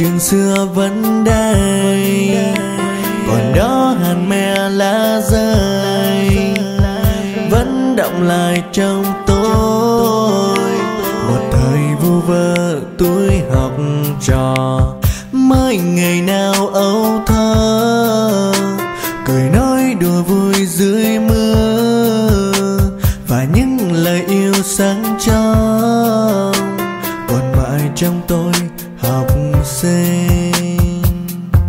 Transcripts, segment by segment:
chuyện xưa vẫn đây. Còn đó hàn me lá rơi, vẫn động lại trong tôi. Một thời vu vơ tuổi học trò, mới ngày nào âu thơ. Cười nói đùa vui dưới mưa, và những lời yêu sáng trong còn mãi trong tôi sinh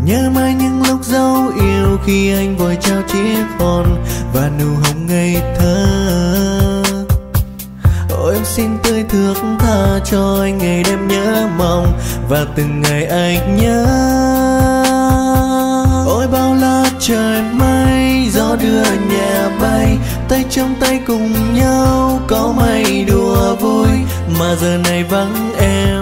nhớ mãi những lúc dấu yêu khi anh vội trao chiếc hôn và nụ hồng ngây thơ. Ôi, em xin tươi thước tha cho anh ngày đêm nhớ mong Và từng ngày anh nhớ. Ôi, bao la trời mây, gió đưa nhà bay, Tay trong tay cùng nhau có mây đùa vui Mà giờ này vắng em.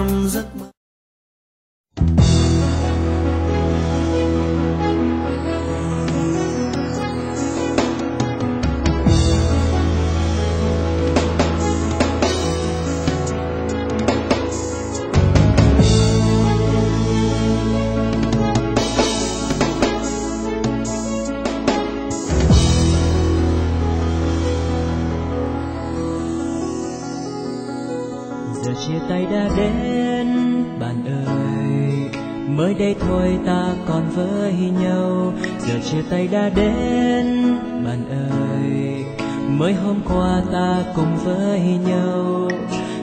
Chia tay đã đến, bạn ơi. Mới đây thôi ta còn với nhau, giờ chia tay đã đến, bạn ơi. Mới hôm qua ta cùng với nhau,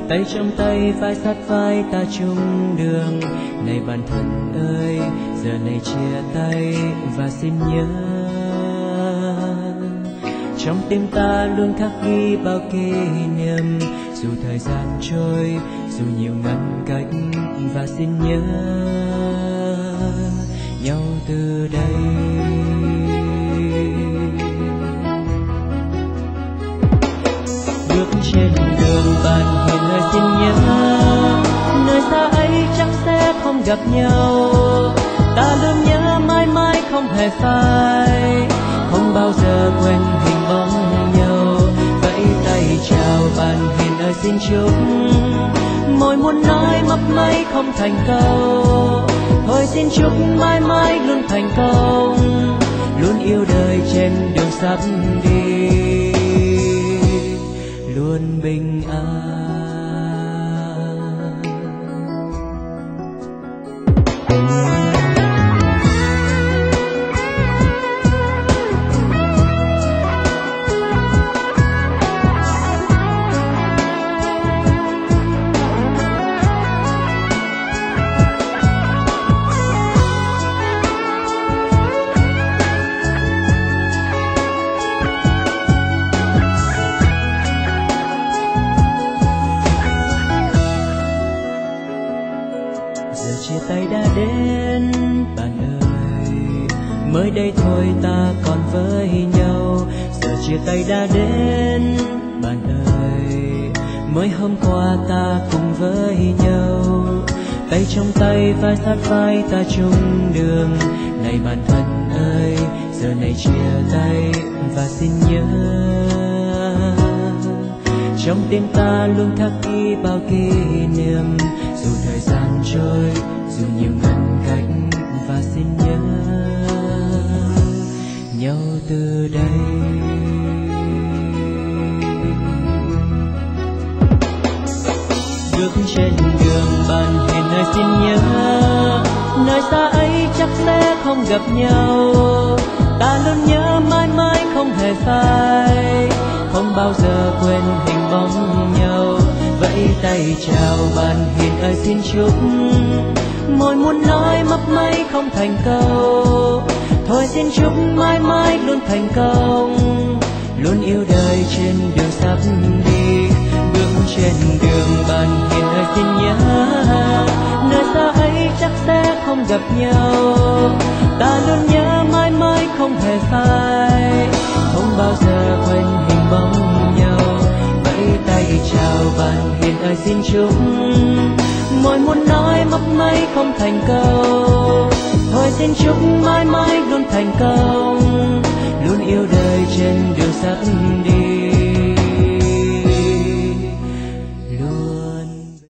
tay trong tay, vai sát vai ta chung đường. Này bạn thân ơi, giờ này chia tay và xin nhớ. Trong tim ta luôn khắc ghi bao kỷ niệm dù thời gian trôi, dù nhiều ngăn cách và xin nhớ nhau từ đây. Bước trên đường bạn hiền lời xin nhớ, nơi xa ấy chắc sẽ không gặp nhau. Ta luôn nhớ mãi mãi không hề phai. Xin chúc môi muốn nói mấp máy không thành câu. Thôi xin chúc mãi mãi luôn thành công. Luôn yêu đời trên đường sắp đi. Luôn bình an. Ngày đã đến bạn ơi mới đây thôi ta còn với nhau. Giờ chia tay đã đến bạn ơi mới hôm qua ta cùng với nhau. Tay trong tay vai sát vai ta chung đường. Này bạn thân ơi, giờ này chia tay và xin nhớ trong tim ta luôn khắc ghi bao kỷ niệm. Dù thời gian trôi, dù nhiều ngăn cách và xin nhớ nhau từ đây. Bước trên đường bạn hẹn nơi xin nhớ, nơi xa ấy chắc sẽ không gặp nhau. Ta luôn nhớ mãi mãi không hề phai, không bao giờ quên hình bóng nhau. Vẫy tay chào bạn hiền ơi, xin chúc môi muốn nói mấp máy không thành câu. Thôi xin chúc mãi mãi luôn thành công, luôn yêu đời trên đường sắp đi. Bước trên đường bạn hiền ơi, xin nhớ, nơi xa ấy chắc sẽ không gặp nhau. Ta luôn nhớ mãi mãi không hề phai, không bao giờ quên hình xin chúc. Mọi muốn nói mấp máy không thành câu. Thôi xin chúc mãi mãi luôn thành công. Luôn yêu đời trên đường sắp đi.